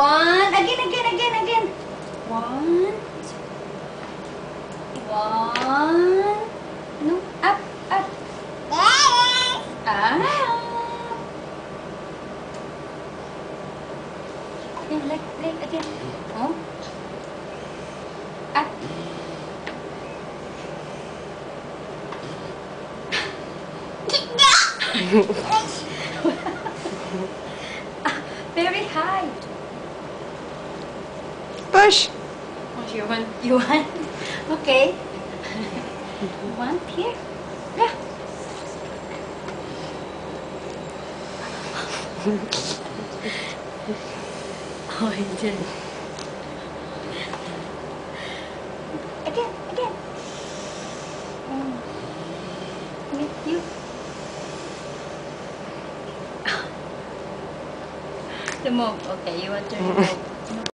One. Again, again, again, again. One. One. No, up, up. Ah. Again, leg, leg, again. Oh. Up. Very high. Push. Oh, you want? You want? Okay. you want here? Yeah. oh, hindi. Again, again. Mm. Me, you. The move. Okay, you want to remove.